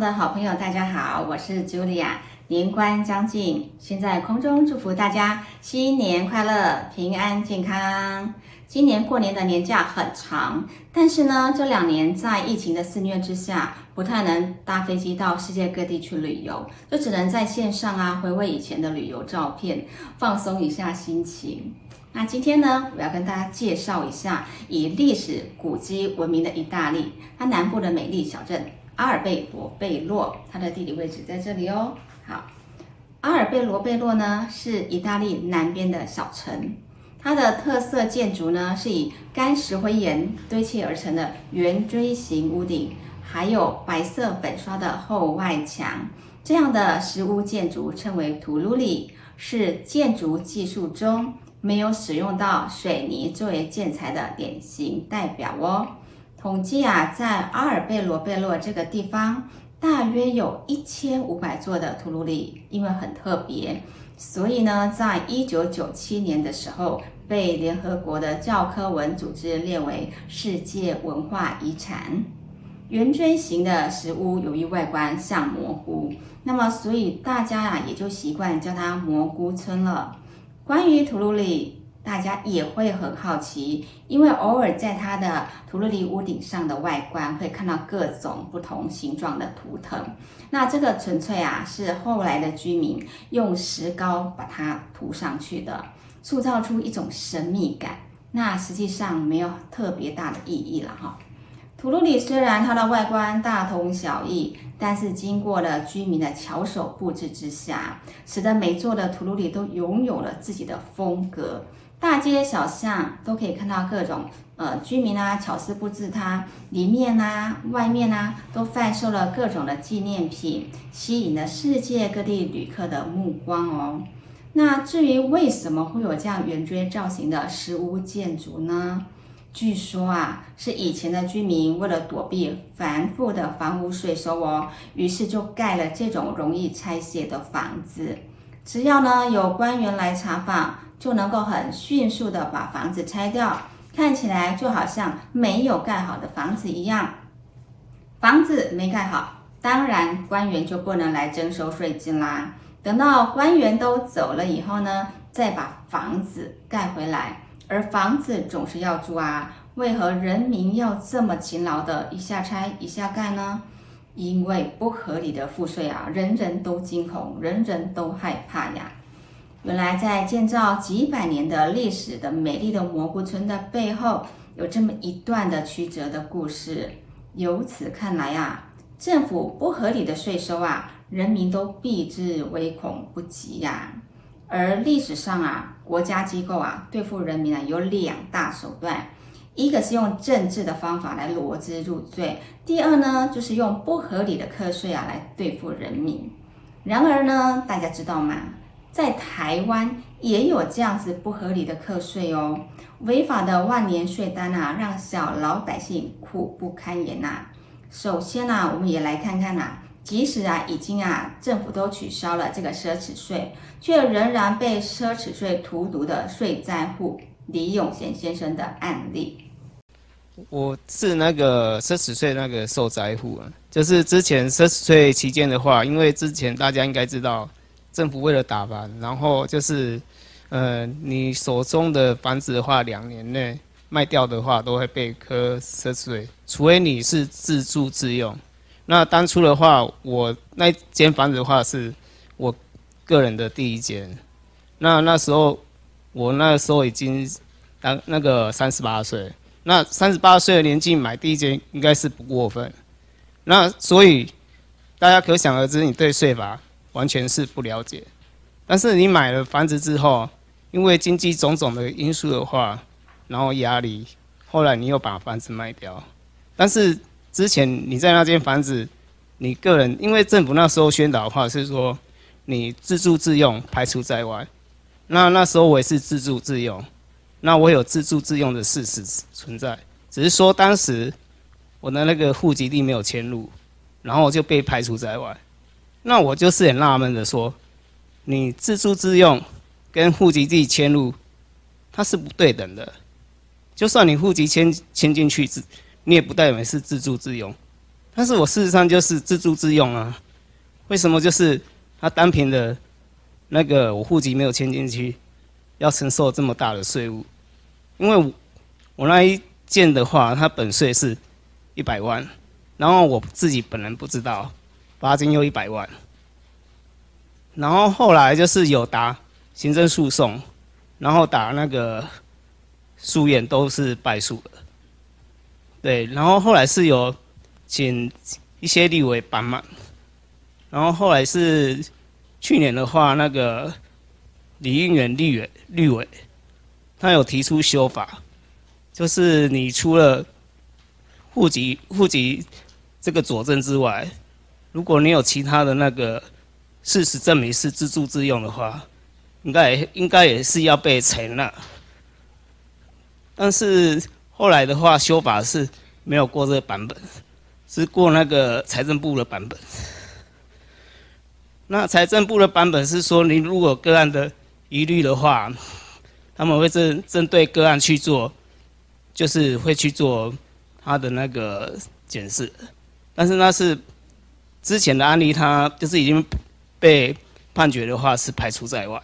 的好朋友，大家好，我是 Julia。年关将近，先在空中祝福大家新年快乐、平安健康。今年过年的年假很长，但是呢，这两年在疫情的肆虐之下，不太能搭飞机到世界各地去旅游，就只能在线上啊回味以前的旅游照片，放松一下心情。那今天呢，我要跟大家介绍一下以历史古迹闻名的意大利，它南部的美丽小镇阿尔贝罗贝洛，它的地理位置在这里哦。好，阿尔贝罗贝洛呢是意大利南边的小城，它的特色建筑呢是以干石灰岩堆砌而成的圆锥形屋顶，还有白色粉刷的后外墙，这样的石屋建筑称为图鲁里，是建筑技术中。没有使用到水泥作为建材的典型代表哦。统计啊，在阿尔贝罗贝洛这个地方，大约有一千五百座的图鲁里，因为很特别，所以呢，在一九九七年的时候，被联合国的教科文组织列为世界文化遗产。圆锥形的石屋由于外观像蘑菇，那么所以大家呀也就习惯叫它蘑菇村了。关于图鲁里，大家也会很好奇，因为偶尔在它的图鲁里屋顶上的外观会看到各种不同形状的图腾。那这个纯粹啊是后来的居民用石膏把它涂上去的，塑造出一种神秘感。那实际上没有特别大的意义了哈。图鲁里虽然它的外观大同小异，但是经过了居民的巧手布置之下，使得每座的图鲁里都拥有了自己的风格。大街小巷都可以看到各种呃居民啊巧思布置它，里面啊外面啊都贩售了各种的纪念品，吸引了世界各地旅客的目光哦。那至于为什么会有这样圆锥造型的石屋建筑呢？据说啊，是以前的居民为了躲避繁复的房屋税收哦，于是就盖了这种容易拆卸的房子。只要呢有官员来查访，就能够很迅速的把房子拆掉，看起来就好像没有盖好的房子一样。房子没盖好，当然官员就不能来征收税金啦。等到官员都走了以后呢，再把房子盖回来。而房子总是要住啊，为何人民要这么勤劳的一下拆一下盖呢？因为不合理的赋税啊，人人都惊恐，人人都害怕呀。原来在建造几百年的历史的美丽的蘑菇村的背后，有这么一段的曲折的故事。由此看来啊，政府不合理的税收啊，人民都避之唯恐不及呀。而历史上啊，国家机构啊对付人民啊有两大手段，一个是用政治的方法来罗织入罪，第二呢就是用不合理的课税啊来对付人民。然而呢，大家知道吗？在台湾也有这样子不合理的课税哦，违法的万年税单啊，让小老百姓苦不堪言呐。首先呢，我们也来看看呐。即使啊，已经啊，政府都取消了这个奢侈税，却仍然被奢侈税荼毒的税灾户李永贤先生的案例。我是那个奢侈税那个受灾户啊，就是之前奢侈税期间的话，因为之前大家应该知道，政府为了打房，然后就是，呃，你手中的房子的话，两年内卖掉的话，都会被科奢侈税，除非你是自住自用。那当初的话，我那间房子的话是我个人的第一间。那那时候我那时候已经当那个三十八岁，那三十八岁的年纪买第一间应该是不过分。那所以大家可想而知，你对税法完全是不了解。但是你买了房子之后，因为经济种种的因素的话，然后压力，后来你又把房子卖掉，但是。之前你在那间房子，你个人因为政府那时候宣导的话是说，你自住自用排除在外。那那时候我也是自住自用，那我有自住自用的事实存在，只是说当时我的那个户籍地没有迁入，然后就被排除在外。那我就是很纳闷的说，你自住自用跟户籍地迁入，它是不对等的。就算你户籍迁迁进去自。你也不代表是自住自用，但是我事实上就是自住自用啊。为什么？就是他单凭的，那个我户籍没有迁进去，要承受这么大的税务。因为我我那一件的话，它本税是一百万，然后我自己本人不知道，罚金又一百万。然后后来就是有打行政诉讼，然后打那个诉愿都是败诉的。对，然后后来是有请一些立委帮忙，然后后来是去年的话，那个李应元立委立委，他有提出修法，就是你除了户籍户籍这个佐证之外，如果你有其他的那个。事实证明是自助自用的话，应该应该也是要被承认。但是后来的话，修法是没有过这个版本，是过那个财政部的版本。那财政部的版本是说，你如果个案的疑虑的话，他们会针针对个案去做，就是会去做他的那个检视。但是那是之前的案例，他就是已经。被判决的话是排除在外，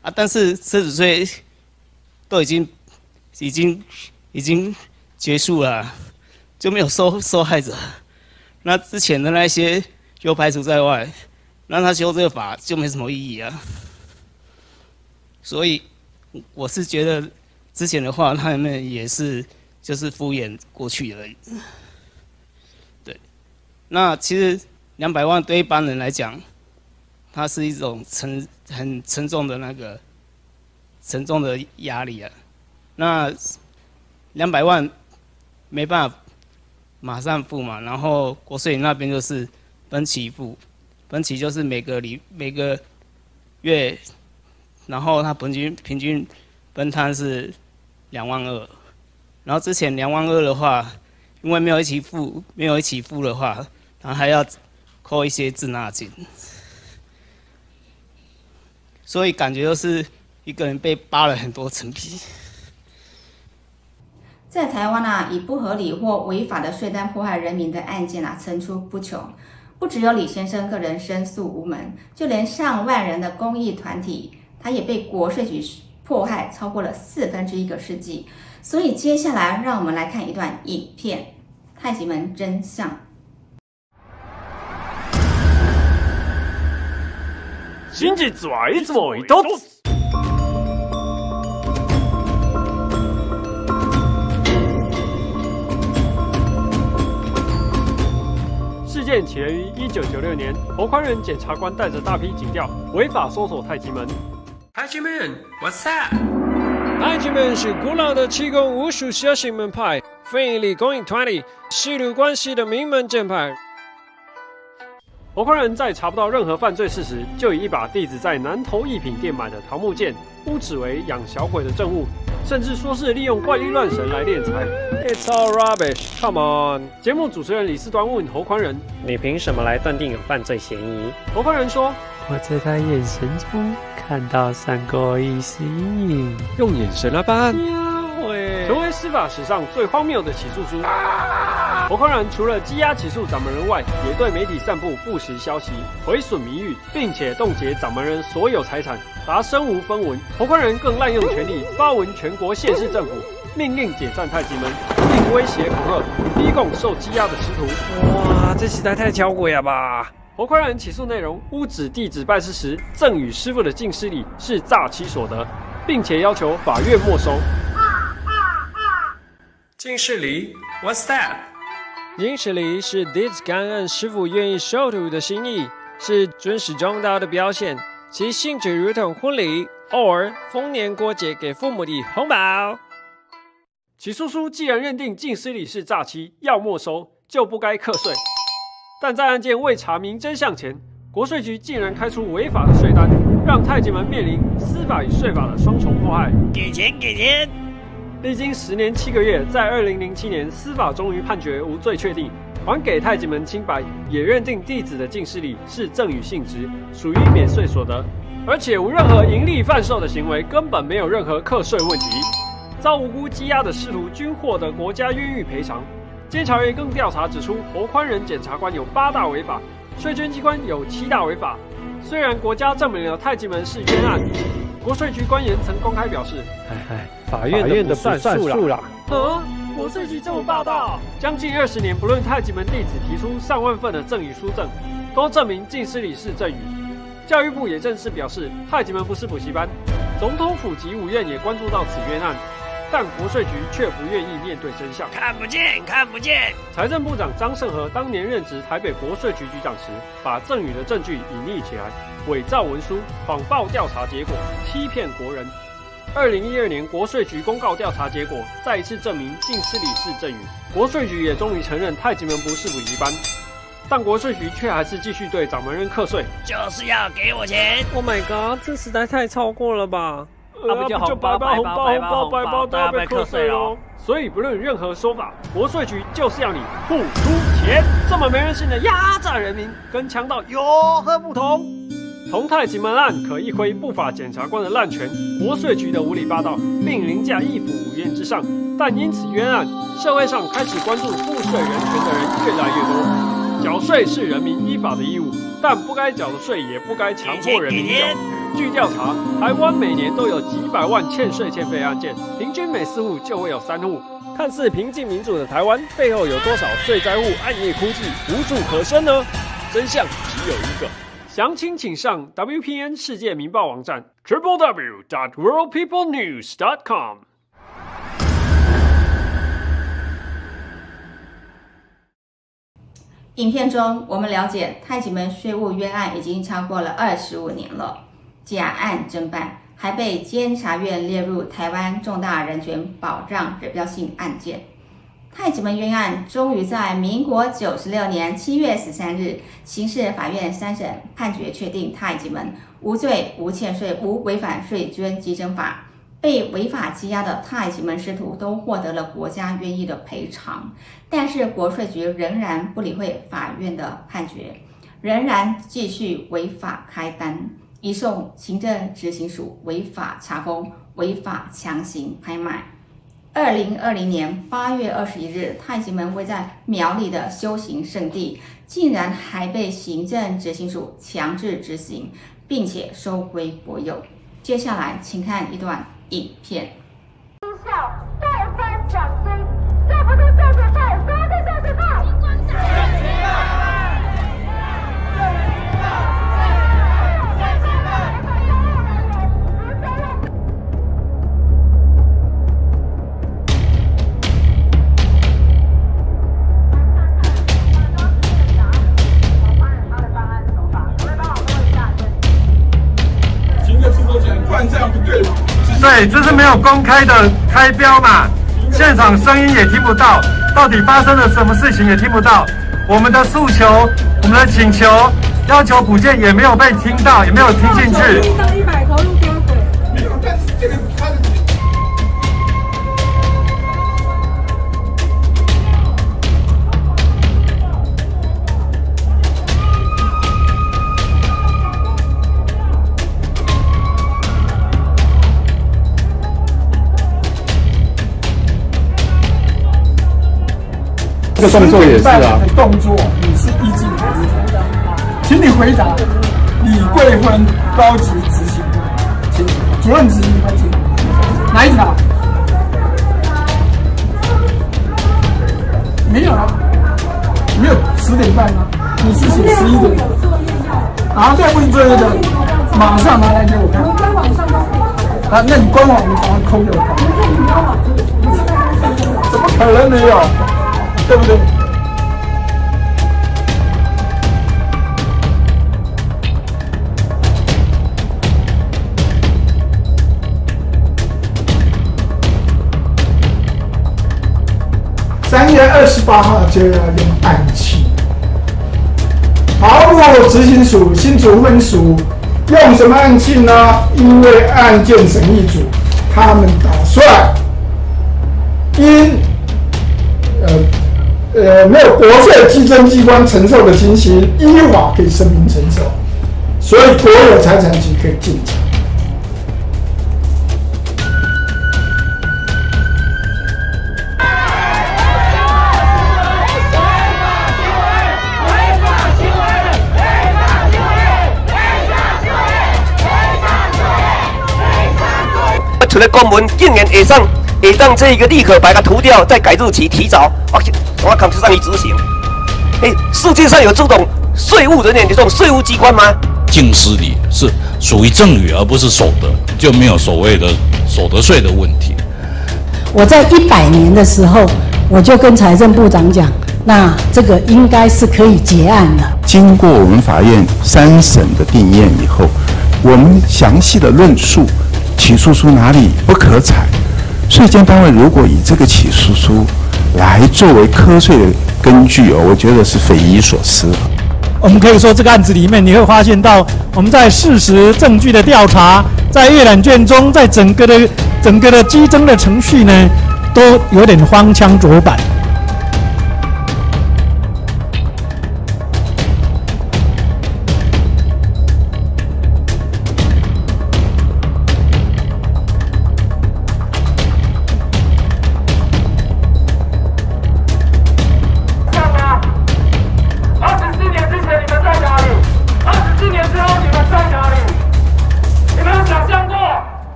啊，但是奢侈税都已经已经已经结束了，就没有受受害者，那之前的那些就排除在外，让他修这个法就没什么意义啊。所以我是觉得之前的话，他们也是就是敷衍过去而已。对，那其实两百万对一般人来讲。它是一种沉很沉重的那个沉重的压力啊，那两百万没办法马上付嘛，然后国税那边就是分期付，分期就是每个礼每个月，然后它平均平均分摊是两万二，然后之前两万二的话，因为没有一起付，没有一起付的话，然后还要扣一些滞纳金。所以感觉就是一个人被扒了很多层皮。在台湾啊，以不合理或违法的税单迫害人民的案件啊层出不穷，不只有李先生个人申诉无门，就连上万人的公益团体，他也被国税局迫害超过了四分之一个世纪。所以接下来让我们来看一段影片《太极门真相》。新日最最一つ。事件起源于一九九六年，侯宽仁检察官带着大批警调，违法搜索太极门。太极门，What's that？太极门是古老的气功武术小型门派，非营利公益团体，西鲁关系的名门正派。侯宽仁在查不到任何犯罪事实，就以一把弟子在南投一品店买的桃木剑，污指为养小鬼的证物，甚至说是利用怪力乱神来敛财。It's all rubbish. Come on！节目主持人李四端问侯宽仁：“你凭什么来断定有犯罪嫌疑？”侯宽仁说：“我在他眼神中看到三个意思阴影，用眼神来办案，成为司法史上最荒谬的起诉书。”侯宽仁除了羁押起诉掌门人外，也对媒体散布不实消息，毁损名誉，并且冻结掌门人所有财产，达身无分文。侯宽仁更滥用权力，发文全国县市政府，命令解散太极门，并威胁恐吓、逼供受羁押的师徒。哇，这实在太巧鬼了吧！侯宽仁起诉内容：屋子弟子拜师时赠与师傅的净师礼是诈欺所得，并且要求法院没收。净师礼，What's that？金石礼是弟子感恩师傅愿意收徒的心意，是尊师重道的表现。其性质如同婚礼，偶尔逢年过节给父母的红包。起诉书既然认定净师礼是诈欺，要没收，就不该课税。但在案件未查明真相前，国税局竟然开出违法的税单，让太极门面临司法与税法的双重迫害。给钱，给钱！历经十年七个月，在二零零七年，司法终于判决无罪确定，还给太极门清白，也认定弟子的进士礼是赠与性质，属于免税所得，而且无任何盈利贩售的行为，根本没有任何课税问题。遭无辜羁押的师徒均获得国家冤狱赔偿，监察院更调查指出，侯宽仁检察官有八大违法，税捐机关有七大违法。虽然国家证明了太极门是冤案，国税局官员曾公开表示：“哎哎，法院的不算数啦。”啊，国税局这么霸道！将近二十年，不论太极门弟子提出上万份的赠与书证，都证明进师里是赠与。教育部也正式表示，太极门不是补习班。总统府及五院也关注到此冤案。但国税局却不愿意面对真相，看不见，看不见。财政部长张盛和当年任职台北国税局局长时，把赠与的证据隐匿起来，伪造文书，谎报调查结果，欺骗国人。二零一二年国税局公告调查结果，再一次证明近师里是赠与。国税局也终于承认太极门不是补习班，但国税局却还是继续对掌门人课税，就是要给我钱。Oh my god，这实在太超过了吧！那不就红包、红包、红包、白包都要被课税喽？所以不论任何说法，国税局就是要你付出钱。这么没人性的压榨人民，跟强盗有何不同？同太极门案可一窥不法检察官的滥权，国税局的无理霸道，并凌驾一府五院之上。但因此冤案，社会上开始关注赋税人权的人越来越多。缴税是人民依法的义务，但不该缴的税也不该强迫人民缴。据调查，台湾每年都有几百万欠税欠费案件，平均每四户就会有三户。看似平静民主的台湾，背后有多少税灾户暗夜哭泣、无处可伸呢？真相只有一个，详情请上 WPN 世界民报网站 triple w dot worldpeoplenews dot com。影片中，我们了解太极门税务冤案已经超过了二十五年了。假案侦办，还被监察院列入台湾重大人权保障指标性案件。太极门冤案终于在民国九十六年七月十三日，刑事法院三审判决确定太极门无罪、无欠税、无违反税捐稽征法。被违法羁押的太极门师徒都获得了国家愿意的赔偿，但是国税局仍然不理会法院的判决，仍然继续违法开单。移送行政执行署违法查封、违法强行拍卖。二零二零年八月二十一日，太极门位在苗栗的修行圣地，竟然还被行政执行署强制执行，并且收归国有。接下来，请看一段影片。对，就是没有公开的开标嘛，现场声音也听不到，到底发生了什么事情也听不到。我们的诉求，我们的请求，要求补件也没有被听到，也没有听进去。这个动作也是啊。动作你是依据哪？请你回答。李桂芬高级执行官请主任执行官，请哪一条？没有啊，没有十点半吗？你是写十一点。啊，再问这个的，马上拿来给我看。官网上啊，那你官网你把它抠给我看。怎么可能没有？对不对？三月二十八号就要用暗器。好，我执行署新竹分署用什么暗器呢？因为案件审议组他们打算因。呃，没有国税稽征机关承受的情形，依法可以声明承受，所以国有财产局可以进场。违法行为，违法行为，违法行为，违法行为，违法行为，违法行为，违法行为。除了公文上，而让这个立刻把它涂掉，再改日期提早，而且。我看是让你执行。哎，世界上有这种税务人员的这种税务机关吗？净司礼是属于赠与而不是所得，就没有所谓的所得税的问题。我在一百年的时候，我就跟财政部长讲，那这个应该是可以结案的。经过我们法院三审的定验以后，我们详细的论述起诉书哪里不可采，税监单位如果以这个起诉书来作为科税的根据哦，我觉得是匪夷所思。我们可以说，这个案子里面你会发现到，我们在事实证据的调查，在阅览卷中，在整个的整个的稽征的程序呢，都有点荒腔走板。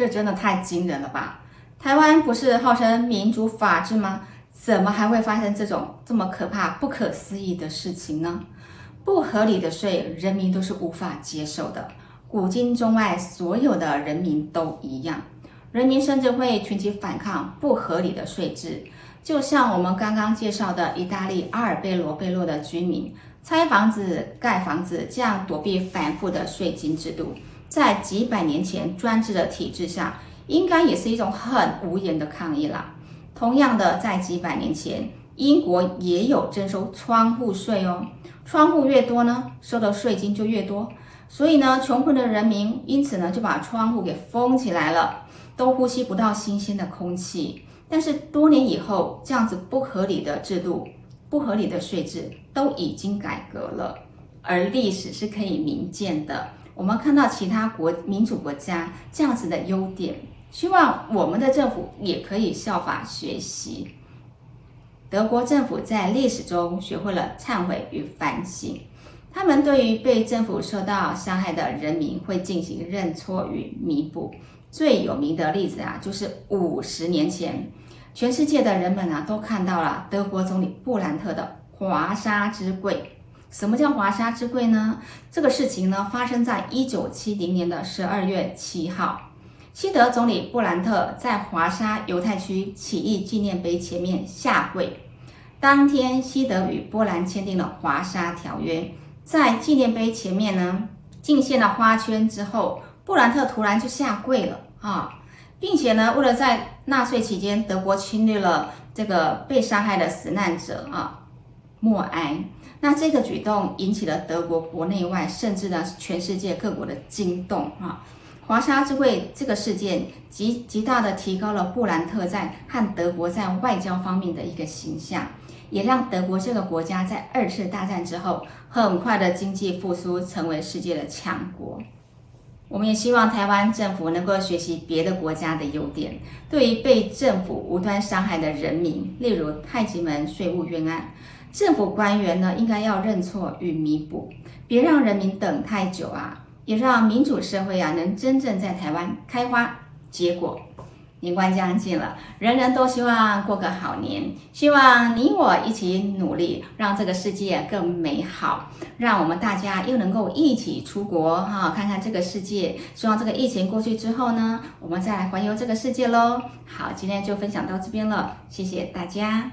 这真的太惊人了吧！台湾不是号称民主法治吗？怎么还会发生这种这么可怕、不可思议的事情呢？不合理的税，人民都是无法接受的。古今中外，所有的人民都一样，人民甚至会群起反抗不合理的税制。就像我们刚刚介绍的意大利阿尔贝罗贝洛的居民，拆房子、盖房子，这样躲避反复的税金制度。在几百年前专制的体制下，应该也是一种很无言的抗议啦。同样的，在几百年前，英国也有征收窗户税哦。窗户越多呢，收的税金就越多。所以呢，穷困的人民因此呢就把窗户给封起来了，都呼吸不到新鲜的空气。但是多年以后，这样子不合理的制度、不合理的税制都已经改革了，而历史是可以明鉴的。我们看到其他国民主国家这样子的优点，希望我们的政府也可以效法学习。德国政府在历史中学会了忏悔与反省，他们对于被政府受到伤害的人民会进行认错与弥补。最有名的例子啊，就是五十年前，全世界的人们啊都看到了德国总理布兰特的华沙之跪。什么叫华沙之跪呢？这个事情呢，发生在一九七零年的十二月七号，西德总理布兰特在华沙犹太区起义纪念碑前面下跪。当天，西德与波兰签订了华沙条约，在纪念碑前面呢，进献了花圈之后，布兰特突然就下跪了啊，并且呢，为了在纳粹期间德国侵略了这个被杀害的死难者啊，默哀。那这个举动引起了德国国内外，甚至呢全世界各国的惊动啊！华沙之会这个事件极极大的提高了布兰特在和德国在外交方面的一个形象，也让德国这个国家在二次大战之后很快的经济复苏，成为世界的强国。我们也希望台湾政府能够学习别的国家的优点，对于被政府无端伤害的人民，例如太极门税务冤案。政府官员呢，应该要认错与弥补，别让人民等太久啊！也让民主社会啊，能真正在台湾开花结果。年关将近了，人人都希望过个好年，希望你我一起努力，让这个世界更美好，让我们大家又能够一起出国哈，看看这个世界。希望这个疫情过去之后呢，我们再来环游这个世界喽。好，今天就分享到这边了，谢谢大家。